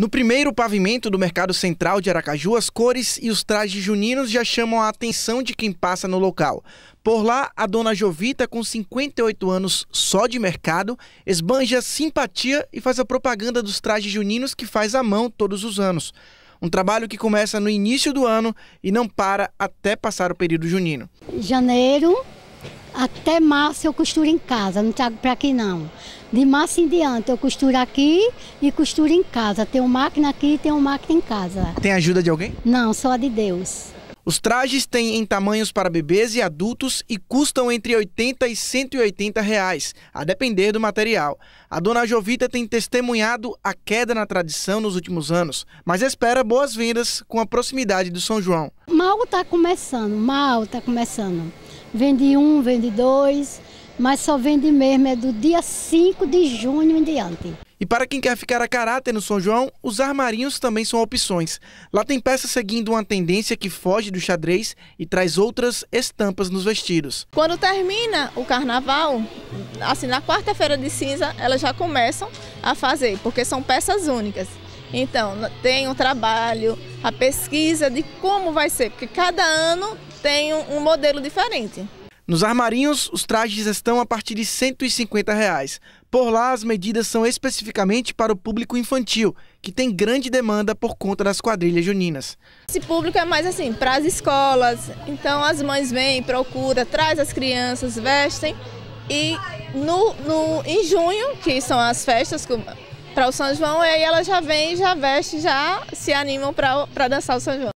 No primeiro pavimento do Mercado Central de Aracaju, as cores e os trajes juninos já chamam a atenção de quem passa no local. Por lá, a dona Jovita, com 58 anos só de mercado, esbanja simpatia e faz a propaganda dos trajes juninos que faz à mão todos os anos. Um trabalho que começa no início do ano e não para até passar o período junino. Janeiro até março eu costuro em casa, não trago para aqui não. De março em diante eu costuro aqui e costuro em casa. Tenho máquina aqui e tenho máquina em casa. Tem ajuda de alguém? Não, só a de Deus. Os trajes têm em tamanhos para bebês e adultos e custam entre 80 e 180 reais, a depender do material. A dona Jovita tem testemunhado a queda na tradição nos últimos anos, mas espera boas vendas com a proximidade do São João. Mal está começando, mal está começando. Vende um, vende dois, mas só vende mesmo é do dia 5 de junho em diante. E para quem quer ficar a caráter no São João, os armarinhos também são opções. Lá tem peças seguindo uma tendência que foge do xadrez e traz outras estampas nos vestidos. Quando termina o carnaval, assim na quarta-feira de cinza, elas já começam a fazer, porque são peças únicas. Então, tem um trabalho, a pesquisa de como vai ser, porque cada ano tem um modelo diferente. Nos armarinhos, os trajes estão a partir de 150 reais. Por lá, as medidas são especificamente para o público infantil, que tem grande demanda por conta das quadrilhas juninas. Esse público é mais assim, para as escolas, então as mães vêm, procuram, traz as crianças, vestem. E no, no, em junho, que são as festas para o São João, aí elas já vêm, já vestem, já se animam para dançar o São João.